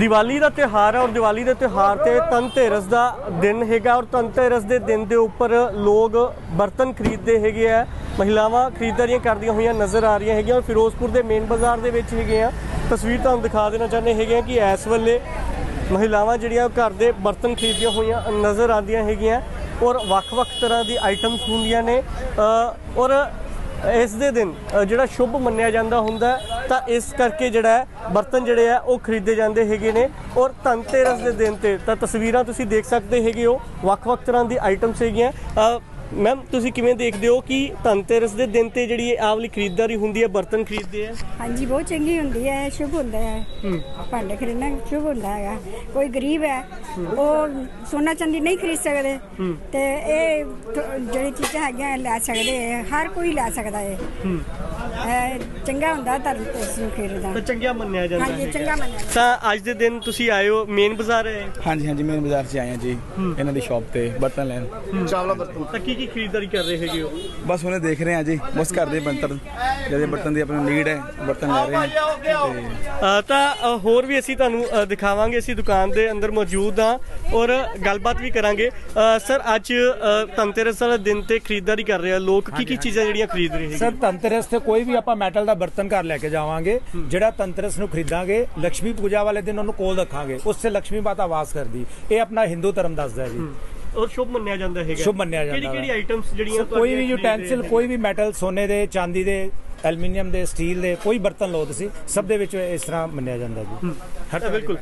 ਦੀਵਾਲੀ ਦਾ ਤਿਉਹਾਰ ਹੈ ਔਰ ਦੀਵਾਲੀ ਦੇ ਤਿਉਹਾਰ ਤੇ ਧਨਤੇਰਸ ਦਾ ਦਿਨ ਹੈਗਾ ਔਰ ਧਨਤੇਰਸ ਦੇ ਦਿਨ ਦੇ ਉੱਪਰ ਲੋਕ ਬਰਤਨ ਖਰੀਦਦੇ ਹੈਗੇ ਆ। ਮਹਿਲਾਵਾਂ ਖਰੀਦਦਾਰੀਆਂ ਕਰਦੀਆਂ ਹੋਈਆਂ ਨਜ਼ਰ ਆ ਰਹੀਆਂ ਹੈਗੀਆਂ ਔਰ ਫਿਰੋਜ਼ਪੁਰ ਦੇ ਮੇਨ ਬਾਜ਼ਾਰ ਦੇ ਵਿੱਚ ਹੈਗੇ ਆ। ਤਸਵੀਰ ਤੁਹਾਨੂੰ ਦਿਖਾ ਦੇਣਾ ਚਾਹੁੰਦੇ ਹੈਗੇ ਆ ਕਿ ਇਸ ਵੇਲੇ ਮਹਿਲਾਵਾਂ ਜਿਹੜੀਆਂ ਉਹ ਘਰ ਦੇ ਬਰਤਨ ਖਰੀਦੀਆਂ ਹੋਈਆਂ ਨਜ਼ਰ ਆਉਂਦੀਆਂ ਹੈਗੀਆਂ ਔਰ ਵੱਖ-ਵੱਖ ਤਰ੍ਹਾਂ ਦੀ ਆਈਟਮਸ ਹੁੰਦੀਆਂ ਨੇ। ਔਰ ਇਸ ਦੇ ਦਿਨ ਜਿਹੜਾ ਸ਼ੁਭ ਮੰਨਿਆ ਜਾਂਦਾ ਹੁੰਦਾ ਤਾਂ ਇਸ ਕਰਕੇ ਜਿਹੜਾ ਬਰਤਨ ਜਿਹੜੇ ਆ ਉਹ ਖਰੀਦੇ ਜਾਂਦੇ ਹੈਗੇ ਨੇ। ਔਰ ਧਨਤੇਰਸ ਦੇ ਦਿਨ ਤੇ ਤਾਂ ਤਸਵੀਰਾਂ ਤੁਸੀਂ ਦੇਖ ਸਕਦੇ ਹੈਗੇ ਹੋ। ਵੱਖ-ਵੱਖ ਤਰ੍ਹਾਂ ਦੀ ਆਈਟਮਸ ਹੈਗੀਆਂ। ਮੈਮ ਤੁਸੀਂ ਕਿਵੇਂ ਦੇਖਦੇ ਹੋ ਕਿ ਧਨਤੇਰਸ ਦੇ ਦਿਨ ਤੇ ਜਿਹੜੀ ਇਹ ਆਵਲੀ ਖਰੀਦਦਾਰੀ ਹੁੰਦੀ ਹੈ ਬਰਤਨ ਖਰੀਦਦੇ ਆ? ਹਾਂਜੀ ਬਹੁਤ ਚੰਗੀ ਹੁੰਦੀ ਹੈ ਸ਼ੁਭ ਹੁੰਦਾ ਹੈ। ਭਾਂਡੇ ਖਰੀਦਣਾ ਸ਼ੁਭ ਹੁੰਦਾ ਹੈਗਾ। ਕੋਈ ਗਰੀਬ ਹੈ ਉਹ ਸੋਨਾ ਚਾਂਦੀ ਨਹੀਂ ਖਰੀਦ ਸਕਦੇ। ਤੇ ਇਹ ਜਿਹੜੀ ਚੀਜ਼ਾਂ ਹੈਗੀਆਂ ਲੈ ਸਕਦੇ ਹਰ ਕੋਈ ਲੈ ਸਕਦਾ ਹੈ। ਚੰਗਾ ਹੁੰਦਾ ਇਸ ਨੂੰ ਖਰੀਦਦਾ ਤਾਂ ਚੰਗਿਆ ਮੰਨਿਆ ਜਾਂਦਾ ਹਾਂਜੀ। ਚੰਗਾ ਮੰਨਿਆ। ਤਾਂ ਅੱਜ ਦੇ ਦਿਨ ਤੁਸੀਂ ਆਏ ਹੋ ਮੇਨ ਬਾਜ਼ਾਰ ਹੈ ਹਾਂਜੀ ਹਾਂਜੀ ਮੇਨ ਬਾਜ਼ਾਰ 'ਚ ਆਏ ਹਾਂ ਜੀ ਇਹਨਾਂ ਦੀ ਸ਼ਾਪ ਤੇ ਬਰਤਨ ਲੈਣ। ਤਾਂ ਕੀ ਕੀ ਖਰੀਦਦਾਰੀ ਕਰ ਰਹੇ ਹੈਗੇ ਹੋ? ਬਸ ਉਹਨੇ ਦੇਖ ਰਹੇ ਆ ਜੀ। ਬਸ ਘਰ ਬੰਤਰ ਜਿਹੜੇ ਬਰਤਨ ਦੀ ਆਪਣੀ ਨੀਡ ਹੈ ਬਰਤਨ ਲੈ ਰਹੇ ਆ ਤਾਂ ਹੋਰ ਵੀ ਅਸੀਂ ਤੁਹਾਨੂੰ ਦਿਖਾਵਾਂਗੇ। ਅਸੀਂ ਦੁਕਾਨ ਦੇ ਅੰਦਰ ਮੌਜੂਦ ਹਾਂ ਔਰ ਗੱਲਬਾਤ ਵੀ ਕਰਾਂਗੇ। ਸਰ ਅੱਜ ਅ, ਧਨਤੇਰਸ ਦਿਨ ਤੇ ਖਰੀਦਦਾਰੀ ਕਰ ਰਹੇ ਆ ਲੋਕ। ਕੀ ਕੀ ਚੀਜ਼ਾਂ ਜਿਹੜੀਆਂ ਖਰੀਦ ਰਹੇ ਸਰ ਤੰਤਰਸ ਤੇ ਕੋਈ ਵੀ ਆਪਾਂ ਮੈਟਲ ਦਾ ਬਰਤਨ ਘਰ ਲੈ ਕੇ ਜਾਵਾਂਗੇ ਜਿਹੜਾ ਤੰਤਰਸ ਨੂੰ ਖਰੀਦਾਂਗੇ ਲక్ష్ਮੀ ਪੂਜਾ ਵਾਲੇ ਦਿਨ ਉਹਨੂੰ ਕੋਲ ਰੱਖਾਂਗੇ ਉਸ ਤੇ ਲక్ష్ਮੀ ਮਾਤਾ ਵਾਸ ਕਰਦੀ। ਇਹ ਆਪਣਾ ਹਿੰਦੂ ਧਰਮ ਦੱਸਦਾ ਹੈ ਜੀ। ਔਰ ਸ਼ੁਭ ਮੰਨਿਆ ਜਾਂਦਾ ਹੈਗਾ ਸ਼ੁਭ ਮੰਨਿਆ ਜਾਂਦਾ ਕਿਹੜੀ ਕਿਹੜੀ। ਆਈਟਮਸ ਜਿਹੜੀਆਂ ਕੋਈ ਵੀ ਯੂਟੈਂਸਿਲ? ਕੋਈ ਵੀ ਮੈਟਲ ਸੋਨੇ ਦੇ ਚਾਂਦੀ ਦੇ ਐਲੂਮੀਨੀਅਮ ਦੇ ਸਟੀਲ ਦੇ ਕੋਈ ਬਰਤਨ ਲਓ ਤੁਸੀਂ ਸਭ ਦੇ ਵਿੱਚ ਇਸ ਤਰ੍ਹਾਂ ਮੰਨਿਆ ਜਾਂਦਾ ਜੀ। ਹਰ ਬਿਲਕੁਲ।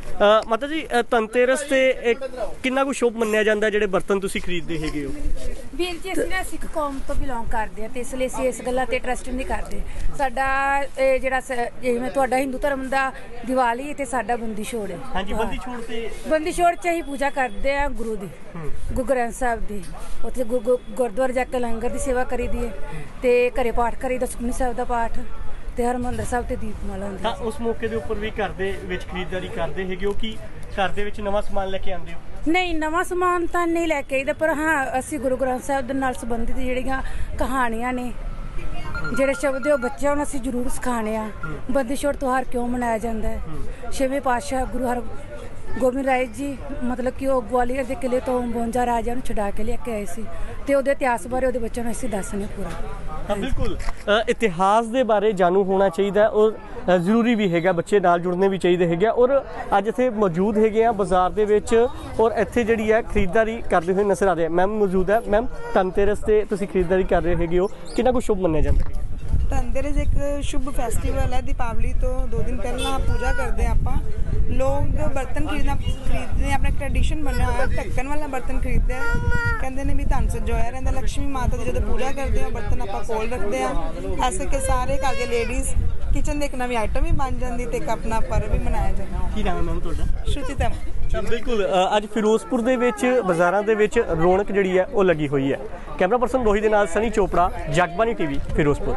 ਮਾਤਾ ਜੀ ਅ, ਧਨਤੇਰਸ ਤੇ ਕਿੰਨਾ ਕੁ ਸ਼ੁਭ ਮੰਨਿਆ ਜਾਂਦਾ ਜਿਹੜੇ ਬਰਤਨ ਤੁਸੀਂ ਖਰੀਦਦੇ ਹੈਗੇ ਹੋ? ਵੀਰ ਜੀ ਅਸੀਂ ਨਾ ਸਿੱਖ ਕੌਮ ਤੋਂ ਬਿਲੋਂਗ ਕਰਦੇ ਆ ਤੇ ਇਸ ਲਈ ਅਸੀਂ ਇਸ ਗੱਲਾਂ ਤੇ ਟਰਸਟ ਨਹੀਂ ਕਰਦੇ। ਸਾਡਾ ਇਹ ਜਿਹੜਾ ਜਿਵੇਂ ਤੁਹਾਡਾ ਹਿੰਦੂ ਧਰਮ ਦਾ ਦੀਵਾਲੀ ਤੇ ਸਾਡਾ ਬੰਦੀ ਛੋੜ ਹੈ। ਹਾਂਜੀ ਬੰਦੀ ਛੋੜ ਤੇ ਬੰਦੀ ਛੋੜ ਚ ਅਸੀਂ ਪੂਜਾ ਕਰਦੇ ਆ ਗੁਰੂ ਦੀ ਗੁਰੂ ਗ੍ਰੰਥ ਸਾਹਿਬ ਦੀ। ਉੱਥੇ ਗੁਰਦੁਆਰੇ ਜਾ ਕੇ ਲੰਗਰ ਦੀ ਸੇਵਾ ਕਰੀਦੀ ਹੈ ਤੇ ਘਰੇ ਪਾਠ ਕਰੀਦਾ ਸੁਖਮਨੀ ਸਾਹਿਬ ਦਾ ਪਾਠ ਤੇ ਹਰਮੰਦਰ ਸਾਹਿਬ ਤੇ ਦੀਪਮਾਲਾ ਹੁੰਦੀ ਤਾਂ ਉਸ ਮੌਕੇ ਦੇ ਉੱਪਰ ਵੀ ਘਰ ਦੇ ਵਿੱਚ ਖਰੀਦਦਾਰੀ ਕਰਦੇ ਹੈਗੇ ਹੋ ਕਿ ਘਰ ਦੇ ਵਿੱਚ ਨਵਾਂ ਸਮਾਨ ਲੈ ਕੇ ਆਉਂਦੇ ਹੋ? ਨਹੀਂ ਨਵਾਂ ਸਮਾਨ ਤਾਂ ਨਹੀਂ ਲੈ ਕੇ ਆਈਦਾ ਪਰ ਹਾਂ ਅਸੀਂ ਗੁਰੂ ਗ੍ਰੰਥ ਸਾਹਿਬ ਦੇ ਨਾਲ ਸੰਬੰਧਿਤ ਜਿਹੜੀਆਂ ਕਹਾਣੀਆਂ ਨੇ ਜਿਹੜੇ ਸ਼ਬਦ ਉਹ ਬੱਚਿਆਂ ਨੂੰ ਅਸੀਂ ਜ਼ਰੂਰ ਸਿਖਾਣੇ ਆ। ਬੰਦੀ ਛੋੜ ਤਿਉਹਾਰ ਕਿਉਂ ਮਨਾਇਆ ਜਾਂਦਾ ਹੈ। ਛੇਵੇਂ ਪਾਤਸ਼ਾਹ ਗੁਰੂ ਹਰ ਗੋਬਿੰਦ ਰਾਏ ਜੀ ਮਤਲਬ ਕਿ ਉਹ ਗਵਾਲੀਅਰ ਦੇ ਕਿਲੇ ਤੋਂ 52 ਰਾਜਿਆਂ ਨੂੰ ਛੁਡਾ ਕੇ ਲੈ ਕੇ ਆਏ ਸੀ ਤੇ ਉਹਦੇ ਇਤਿਹਾਸ ਬਾਰੇ ਉਹਦੇ ਬੱਚਿਆਂ ਨੂੰ ਅਸੀਂ ਦੱਸਣੇ ਪੂਰਾ। ਹਾਂ ਬਿਲਕੁਲ। ਇਤਿਹਾਸ ਦੇ ਬਾਰੇ ਜਾਣੂ ਹੋਣਾ ਚਾਹੀਦਾ ਹੈ ਔਰ ਜ਼ਰੂਰੀ ਵੀ ਹੈਗਾ ਬੱਚੇ ਨਾਲ ਜੁੜਨੇ ਵੀ ਚਾਹੀਦੇ ਹੈਗੇ ਆ ਔਰ ਅੱਜ ਇੱਥੇ ਮੌਜੂਦ ਹੈਗੇ ਆ ਬਾਜ਼ਾਰ ਦੇ ਵਿੱਚ ਔਰ ਇੱਥੇ ਜਿਹੜੀ ਹੈ ਖਰੀਦਦਾਰੀ ਕਰਦੇ ਹੋਏ ਨਜ਼ਰ ਆ ਰਹੇ ਮੈਮ ਮੌਜੂਦ ਹੈ। ਮੈਮ ਧਨਤੇਰਸ ਤੇ ਤੁਸੀਂ ਖਰੀਦਦਾਰੀ ਕਰ ਰਹੇ ਹੈਗੇ ਹੋ। ਕਿੰਨਾ ਕੁ ਸ਼ੁਭ ਮੰਨਿਆ ਜਾਂਦਾ ਹੈ? ਧਨਤੇਰਸ ਇੱਕ ਸ਼ੁਭ ਫੈਸਟੀਵਲ ਹੈ ਦੀਪਾਵਲੀ ਤੋਂ ਦੋ ਦਿਨ ਪਹਿਲਾਂ ਪੂਜਾ ਕਰਦੇ ਹਾਂ ਆਪਾਂ। ਲੋਕ ਬਰਤਨ ਖਰੀਦਣਾ ਖਰੀਦਦੇ ਆ, ਆਪਣਾ ਟ੍ਰੈਡੀਸ਼ਨ ਬਣਿਆ ਹੋਇਆ ਢੱਕਣ ਵਾਲਾ ਬਰਤਨ ਖਰੀਦਦੇ ਆ। ਕਹਿੰਦੇ ਨੇ ਵੀ ਧਨ ਸਜੋਇਆ ਰਹਿੰਦਾ ਲక్ష్ਮੀ ਮਾਤਾ ਦੀ ਜਦੋਂ ਪੂਜਾ ਕਰਦੇ ਆ ਬਰਤਨ ਆਪਾਂ ਕੋਲ ਰੱਖਦੇ ਆ। ਐਸੇ ਕਿ ਸਾਰੇ ਘਰ ਦੇ ਲੇਡੀਜ਼ ਕਿਚਨ ਦੇ ਇੱਕ ਨਵੀਂ ਆਈਟਮ ਵੀ ਬਣ ਜਾਂਦੀ ਤੇ ਇੱਕ ਆਪਣਾ ਪਰਵ ਵੀ ਮਨਾਇਆ ਜਾਂਦਾ। ਕੀ ਨਾਮ ਹੈ ਮੈਮ ਤੁਹਾਡਾ? ਸ਼ਰੂਤੀ ਤਮ ਤਾਂ ਬਿਲਕੁਲ ਅੱਜ ਫਿਰੋਜ਼ਪੁਰ ਦੇ ਵਿੱਚ ਬਾਜ਼ਾਰਾਂ ਦੇ ਵਿੱਚ ਰੌਣਕ ਜਿਹੜੀ ਹੈ ਉਹ ਲੱਗੀ ਹੋਈ ਹੈ। ਕੈਮਰਾ ਪਰਸਨ ਰੋਹੀ ਦੇ ਨਾਲ ਸਨੀ ਚੋਪੜਾ ਜਗਬਾਨੀ ਟੀਵੀ ਫਿਰੋਜ਼ਪੁਰ।